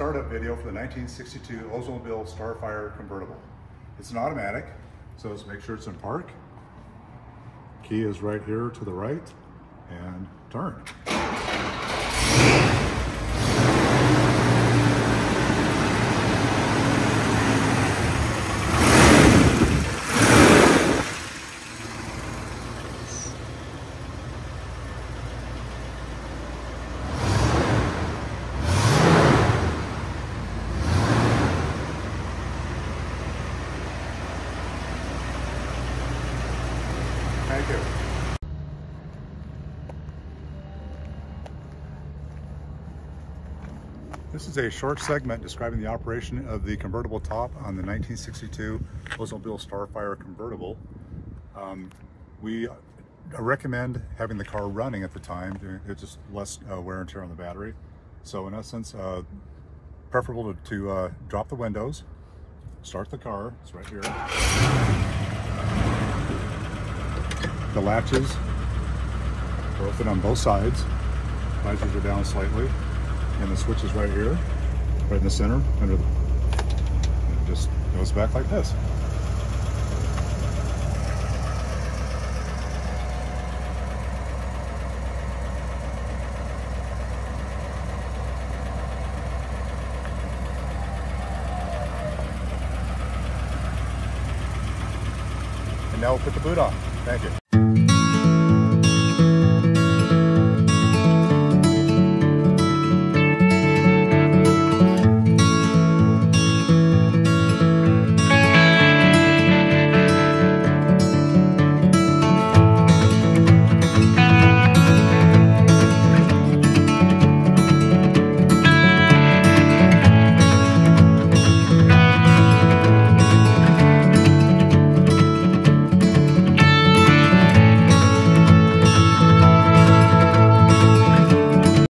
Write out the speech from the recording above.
startup video for the 1962 Oldsmobile Starfire convertible. It's an automatic, so let's make sure it's in park. Key is right here to the right, and turn. Thank you. This is a short segment describing the operation of the convertible top on the 1962 Oldsmobile Starfire convertible. Um, we recommend having the car running at the time. It's just less uh, wear and tear on the battery. So in essence, uh, preferable to, to uh, drop the windows, start the car, it's right here. The latches are open on both sides. Visors are down slightly. And the switch is right here, right in the center, under the, it just goes back like this. And now we'll put the boot on. Thank you.